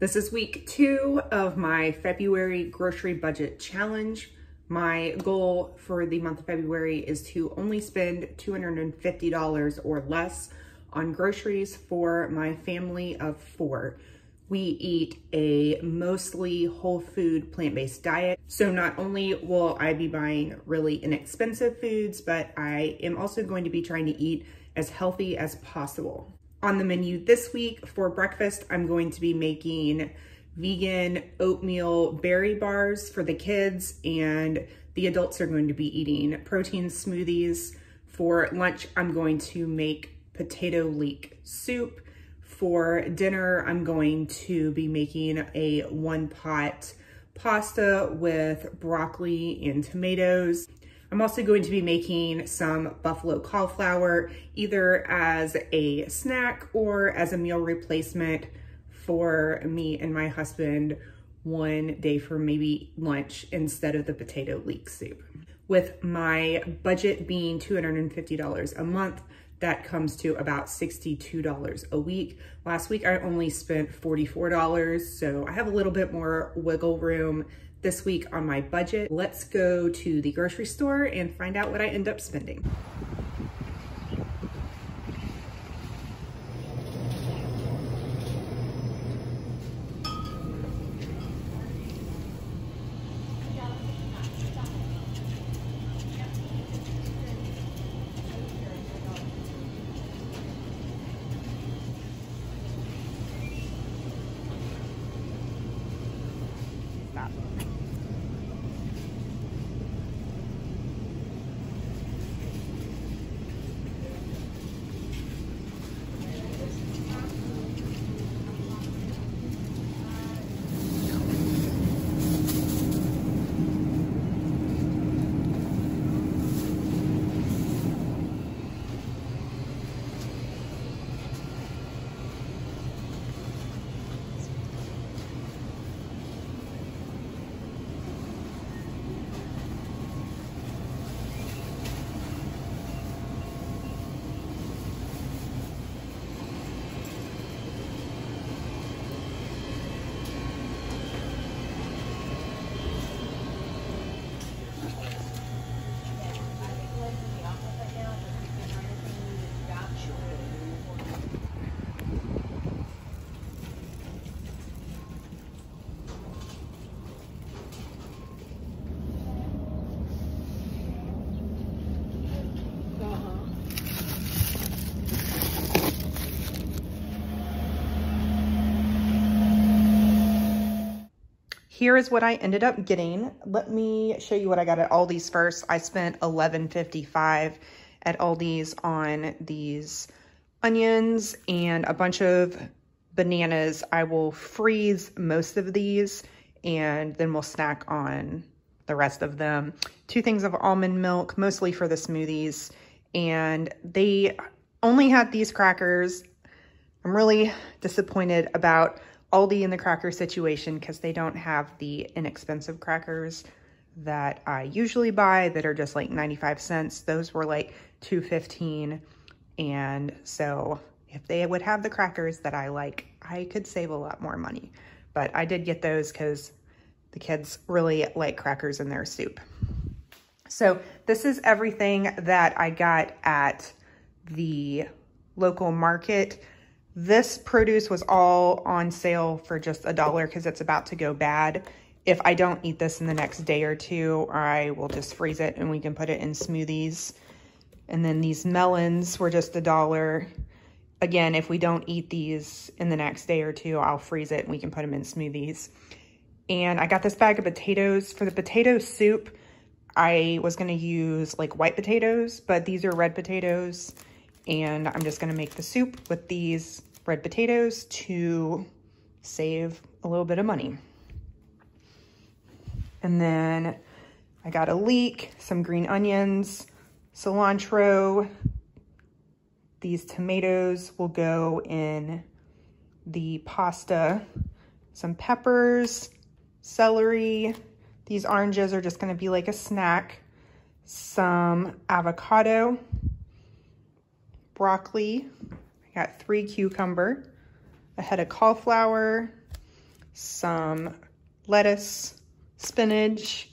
This is week two of my February grocery budget challenge. My goal for the month of February is to only spend $250 or less on groceries for my family of four. We eat a mostly whole food plant-based diet. So not only will I be buying really inexpensive foods, but I am also going to be trying to eat as healthy as possible. On the menu this week for breakfast, I'm going to be making vegan oatmeal berry bars for the kids and the adults are going to be eating protein smoothies. For lunch, I'm going to make potato leek soup. For dinner, I'm going to be making a one pot pasta with broccoli and tomatoes. I'm also going to be making some buffalo cauliflower, either as a snack or as a meal replacement for me and my husband one day for maybe lunch instead of the potato leek soup. With my budget being $250 a month, that comes to about $62 a week. Last week, I only spent $44, so I have a little bit more wiggle room this week on my budget. Let's go to the grocery store and find out what I end up spending. Here is what I ended up getting. Let me show you what I got at Aldi's first. I spent $11.55 at Aldi's on these onions and a bunch of bananas. I will freeze most of these and then we'll snack on the rest of them. Two things of almond milk, mostly for the smoothies. And they only had these crackers. I'm really disappointed about Aldi in the cracker situation because they don't have the inexpensive crackers that I usually buy that are just like 95 cents. Those were like 2.15 and so if they would have the crackers that I like, I could save a lot more money. But I did get those because the kids really like crackers in their soup. So this is everything that I got at the local market. This produce was all on sale for just a dollar because it's about to go bad. If I don't eat this in the next day or two, I will just freeze it and we can put it in smoothies. And then these melons were just a dollar. Again, if we don't eat these in the next day or two, I'll freeze it and we can put them in smoothies. And I got this bag of potatoes. For the potato soup, I was gonna use like white potatoes, but these are red potatoes and I'm just gonna make the soup with these red potatoes to save a little bit of money. And then I got a leek, some green onions, cilantro. These tomatoes will go in the pasta, some peppers, celery. These oranges are just gonna be like a snack. Some avocado, broccoli, I got three cucumber, a head of cauliflower, some lettuce, spinach,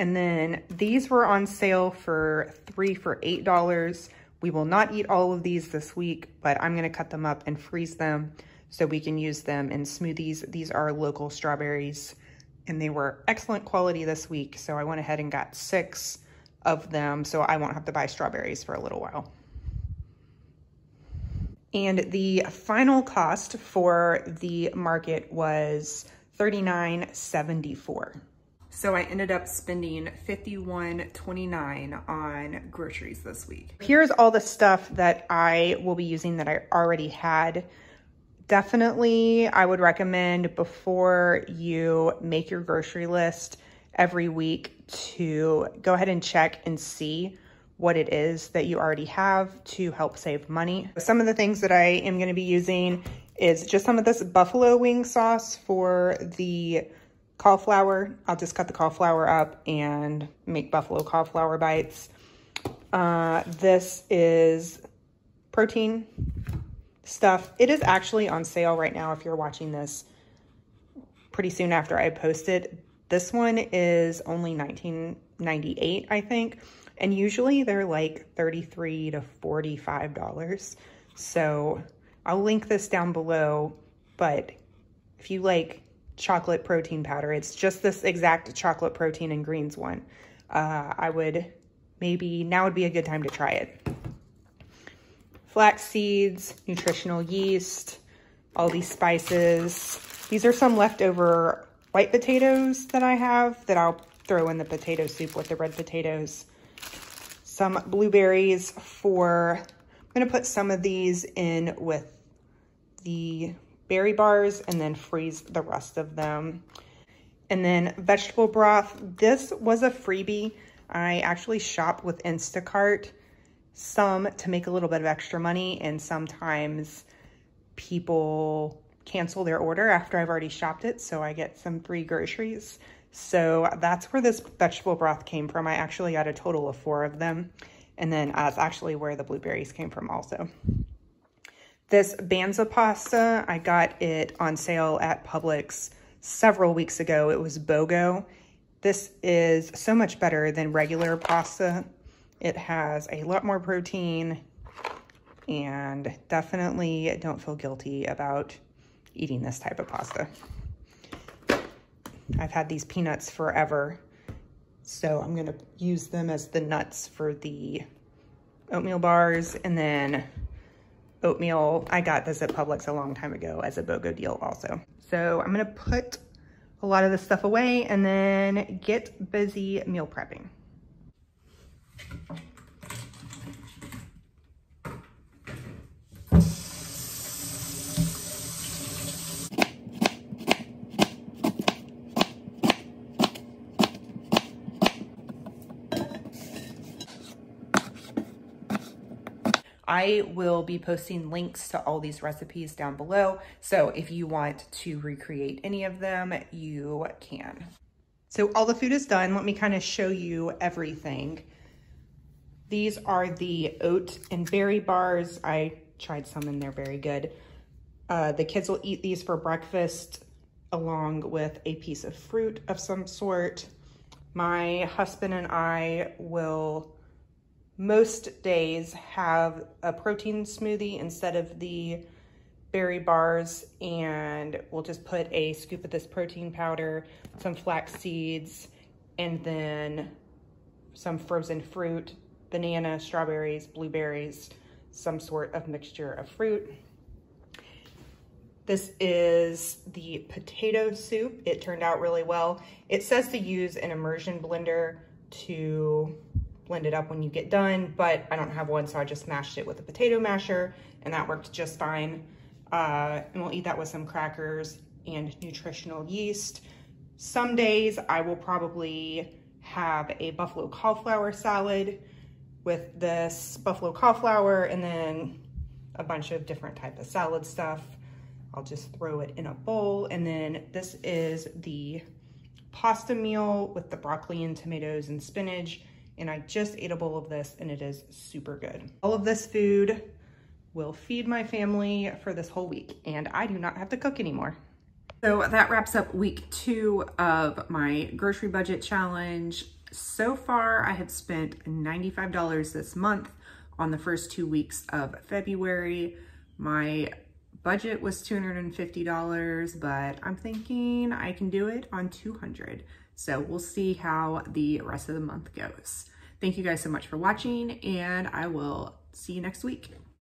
and then these were on sale for three for $8. We will not eat all of these this week, but I'm gonna cut them up and freeze them so we can use them in smoothies. These are local strawberries and they were excellent quality this week. So I went ahead and got six of them so I won't have to buy strawberries for a little while. And the final cost for the market was $39.74. So I ended up spending $51.29 on groceries this week. Here's all the stuff that I will be using that I already had. Definitely, I would recommend before you make your grocery list every week to go ahead and check and see what it is that you already have to help save money. Some of the things that I am gonna be using is just some of this buffalo wing sauce for the cauliflower. I'll just cut the cauliflower up and make buffalo cauliflower bites. Uh, this is protein stuff. It is actually on sale right now if you're watching this pretty soon after I posted. This one is only 19.98, I think. And usually they're like 33 to $45. So I'll link this down below, but if you like chocolate protein powder. It's just this exact chocolate protein and greens one. Uh, I would maybe, now would be a good time to try it. Flax seeds, nutritional yeast, all these spices. These are some leftover white potatoes that I have that I'll throw in the potato soup with the red potatoes. Some blueberries for, I'm gonna put some of these in with the berry bars and then freeze the rest of them. And then vegetable broth. This was a freebie. I actually shop with Instacart, some to make a little bit of extra money and sometimes people cancel their order after I've already shopped it. So I get some free groceries. So that's where this vegetable broth came from. I actually got a total of four of them. And then uh, that's actually where the blueberries came from also. This Banza pasta, I got it on sale at Publix several weeks ago. It was BOGO. This is so much better than regular pasta. It has a lot more protein and definitely don't feel guilty about eating this type of pasta. I've had these peanuts forever, so I'm gonna use them as the nuts for the oatmeal bars and then oatmeal. I got this at Publix a long time ago as a BOGO deal also. So I'm gonna put a lot of this stuff away and then get busy meal prepping. I will be posting links to all these recipes down below. So if you want to recreate any of them, you can. So all the food is done. Let me kind of show you everything. These are the oat and berry bars. I tried some and they're very good. Uh, the kids will eat these for breakfast along with a piece of fruit of some sort. My husband and I will most days have a protein smoothie instead of the berry bars and we'll just put a scoop of this protein powder, some flax seeds, and then some frozen fruit, banana, strawberries, blueberries, some sort of mixture of fruit. This is the potato soup. It turned out really well. It says to use an immersion blender to blend it up when you get done, but I don't have one, so I just mashed it with a potato masher, and that worked just fine. Uh, and we'll eat that with some crackers and nutritional yeast. Some days I will probably have a buffalo cauliflower salad with this buffalo cauliflower and then a bunch of different type of salad stuff. I'll just throw it in a bowl. And then this is the pasta meal with the broccoli and tomatoes and spinach and I just ate a bowl of this and it is super good. All of this food will feed my family for this whole week and I do not have to cook anymore. So that wraps up week two of my grocery budget challenge. So far, I have spent $95 this month on the first two weeks of February. My budget was $250, but I'm thinking I can do it on 200. So we'll see how the rest of the month goes. Thank you guys so much for watching and I will see you next week.